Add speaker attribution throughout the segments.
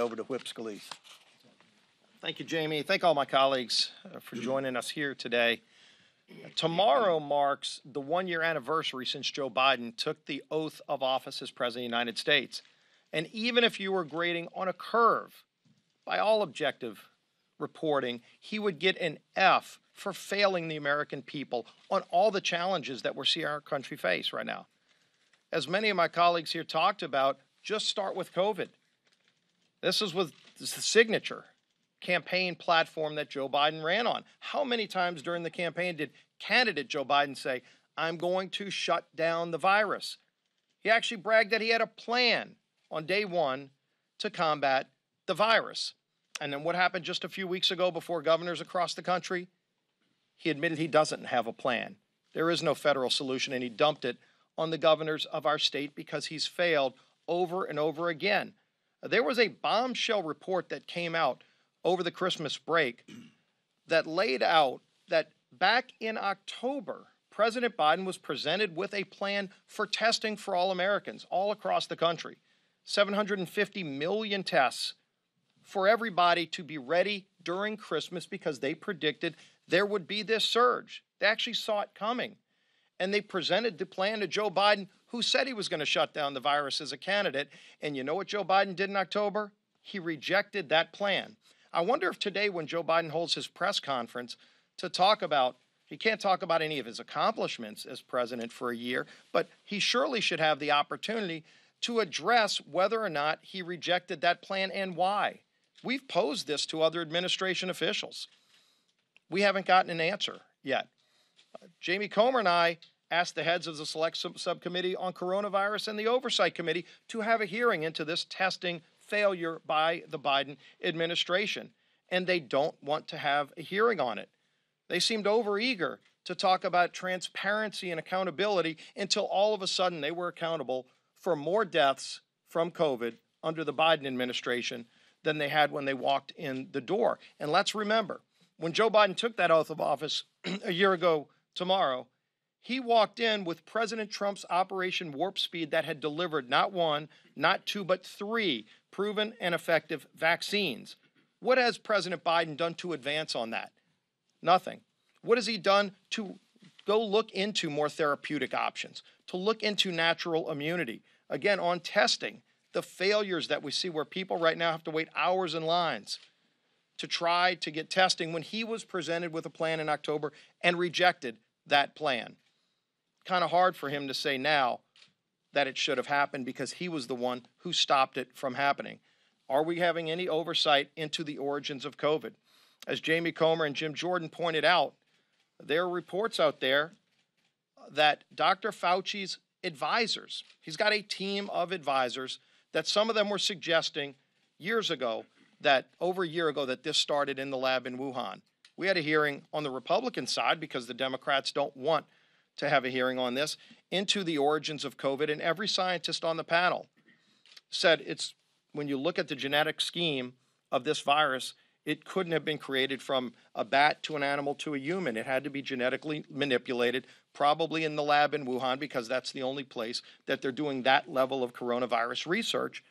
Speaker 1: over to Whip Scalise.
Speaker 2: Thank you, Jamie. Thank all my colleagues uh, for joining us here today. Tomorrow marks the one year anniversary since Joe Biden took the oath of office as President of the United States. And even if you were grading on a curve, by all objective reporting, he would get an F for failing the American people on all the challenges that we're seeing our country face right now. As many of my colleagues here talked about, just start with COVID. This is with the signature campaign platform that Joe Biden ran on. How many times during the campaign did candidate Joe Biden say, I'm going to shut down the virus? He actually bragged that he had a plan on day one to combat the virus. And then what happened just a few weeks ago before governors across the country? He admitted he doesn't have a plan. There is no federal solution, and he dumped it on the governors of our state because he's failed over and over again. There was a bombshell report that came out over the Christmas break that laid out that back in October, President Biden was presented with a plan for testing for all Americans all across the country 750 million tests for everybody to be ready during Christmas because they predicted there would be this surge. They actually saw it coming. And they presented the plan to Joe Biden, who said he was going to shut down the virus as a candidate. And you know what Joe Biden did in October? He rejected that plan. I wonder if today, when Joe Biden holds his press conference to talk about, he can't talk about any of his accomplishments as president for a year, but he surely should have the opportunity to address whether or not he rejected that plan and why. We've posed this to other administration officials. We haven't gotten an answer yet. Uh, Jamie Comer and I asked the heads of the select sub- subcommittee on coronavirus and the oversight committee to have a hearing into this testing failure by the Biden administration, and they don't want to have a hearing on it. They seemed overeager to talk about transparency and accountability until all of a sudden they were accountable for more deaths from COVID under the Biden administration than they had when they walked in the door. And let's remember, when Joe Biden took that oath of office a year ago tomorrow, he walked in with President Trump's Operation Warp Speed that had delivered not one, not two, but three proven and effective vaccines. What has President Biden done to advance on that? Nothing. What has he done to go look into more therapeutic options, to look into natural immunity? Again, on testing, the failures that we see where people right now have to wait hours in lines to try to get testing when he was presented with a plan in October and rejected that plan kind of hard for him to say now that it should have happened because he was the one who stopped it from happening. Are we having any oversight into the origins of COVID? As Jamie Comer and Jim Jordan pointed out, there are reports out there that Dr. Fauci's advisors, he's got a team of advisors that some of them were suggesting years ago that over a year ago that this started in the lab in Wuhan. We had a hearing on the Republican side because the Democrats don't want to have a hearing on this into the origins of COVID, and every scientist on the panel said it's when you look at the genetic scheme of this virus, it couldn't have been created from a bat to an animal to a human. It had to be genetically manipulated, probably in the lab in Wuhan, because that's the only place that they're doing that level of coronavirus research.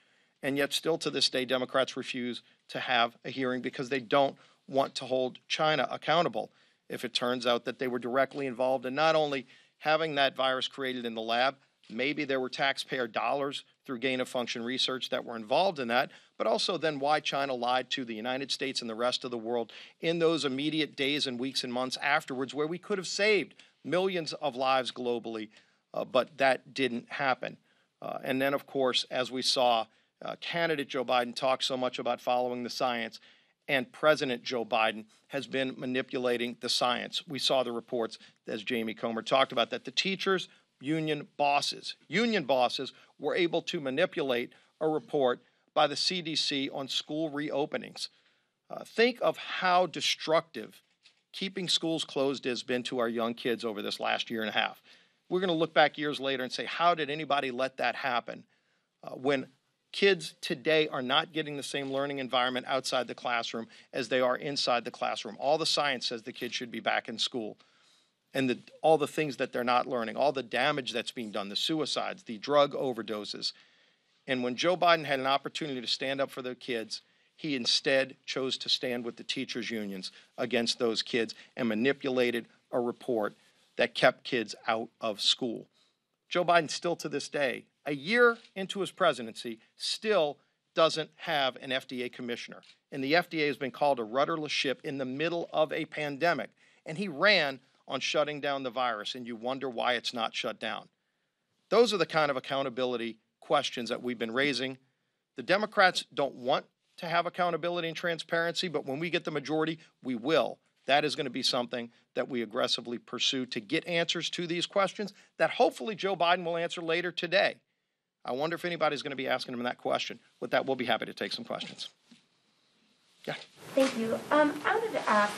Speaker 2: And yet, still to this day, Democrats refuse to have a hearing because they don't want to hold China accountable if it turns out that they were directly involved in not only having that virus created in the lab, maybe there were taxpayer dollars through gain of function research that were involved in that, but also then why China lied to the United States and the rest of the world in those immediate days and weeks and months afterwards, where we could have saved millions of lives globally, uh, but that didn't happen. Uh, and then, of course, as we saw, uh, candidate Joe Biden talk so much about following the science and President Joe Biden has been manipulating the science. We saw the reports, as Jamie Comer talked about, that the teachers, union bosses, union bosses were able to manipulate a report by the CDC on school reopenings. Uh, think of how destructive keeping schools closed has been to our young kids over this last year and a half. We're going to look back years later and say, how did anybody let that happen uh, when kids today are not getting the same learning environment outside the classroom as they are inside the classroom. All the science says the kids should be back in school. And the, all the things that they're not learning, all the damage that's being done, the suicides, the drug overdoses. And when Joe Biden had an opportunity to stand up for the kids, he instead chose to stand with the teachers' unions against those kids and manipulated a report that kept kids out of school. Joe Biden still to this day, a year into his presidency, still doesn't have an FDA commissioner. And the FDA has been called a rudderless ship in the middle of a pandemic. And he ran on shutting down the virus, and you wonder why it's not shut down. Those are the kind of accountability questions that we've been raising. The Democrats don't want to have accountability and transparency, but when we get the majority, we will. That is going to be something that we aggressively pursue to get answers to these questions that hopefully Joe Biden will answer later today. I wonder if anybody's going to be asking him that question. With that, we'll be happy to take some questions. Yeah.
Speaker 1: Thank you. Um, I wanted to ask